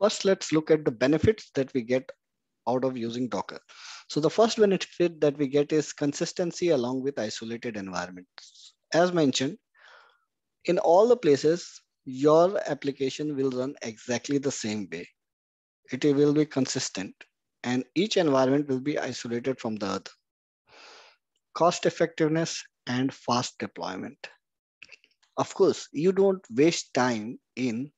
First, let's look at the benefits that we get out of using Docker. So the first benefit that we get is consistency along with isolated environments. As mentioned, in all the places, your application will run exactly the same way. It will be consistent and each environment will be isolated from the other. Cost effectiveness and fast deployment. Of course, you don't waste time in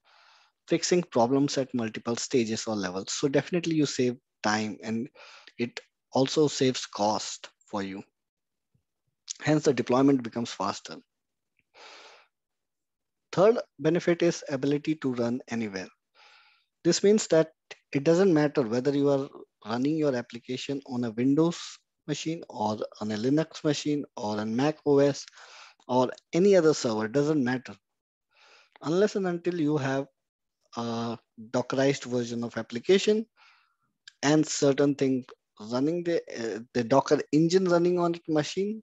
fixing problems at multiple stages or levels. So definitely you save time and it also saves cost for you. Hence the deployment becomes faster. Third benefit is ability to run anywhere. This means that it doesn't matter whether you are running your application on a Windows machine or on a Linux machine or on Mac OS or any other server, doesn't matter. Unless and until you have a Dockerized version of application and certain thing running the, uh, the Docker engine running on it machine,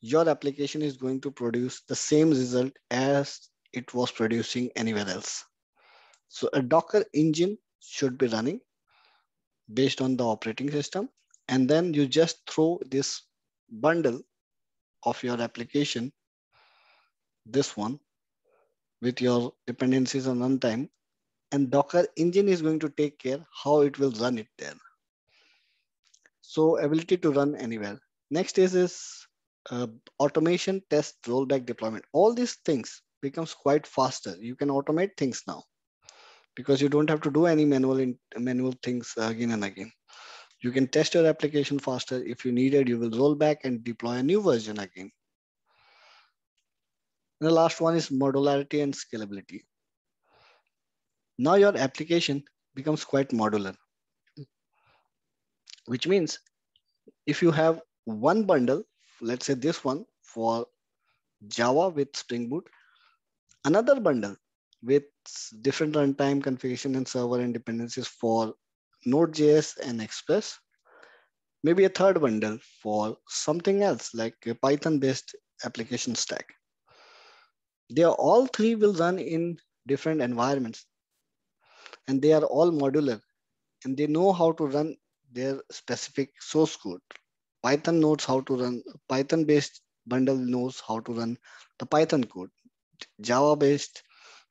your application is going to produce the same result as it was producing anywhere else. So a Docker engine should be running based on the operating system. And then you just throw this bundle of your application, this one, with your dependencies on runtime. And Docker engine is going to take care how it will run it there. So ability to run anywhere. Next is, is uh, automation, test, rollback, deployment. All these things becomes quite faster. You can automate things now because you don't have to do any manual in, manual things again and again. You can test your application faster. If you need it, you will roll back and deploy a new version again. And the last one is modularity and scalability. Now your application becomes quite modular, which means if you have one bundle, let's say this one for Java with Spring Boot, another bundle with different runtime configuration and server and dependencies for Node.js and Express. Maybe a third bundle for something else like a Python-based application stack. They are all three will run in different environments and they are all modular and they know how to run their specific source code. Python knows how to run, Python-based bundle knows how to run the Python code. Java-based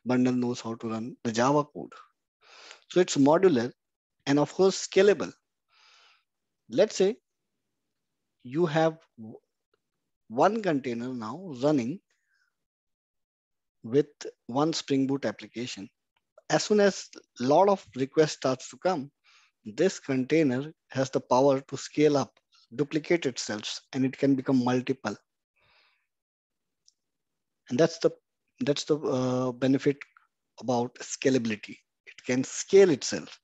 bundle knows how to run the Java code. So it's modular and of course scalable. Let's say you have one container now running with one Spring Boot application. As soon as a lot of requests starts to come, this container has the power to scale up, duplicate itself, and it can become multiple. And that's the that's the uh, benefit about scalability. It can scale itself,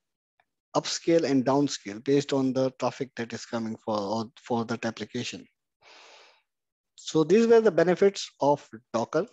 upscale and downscale based on the traffic that is coming for, or for that application. So these were the benefits of Docker.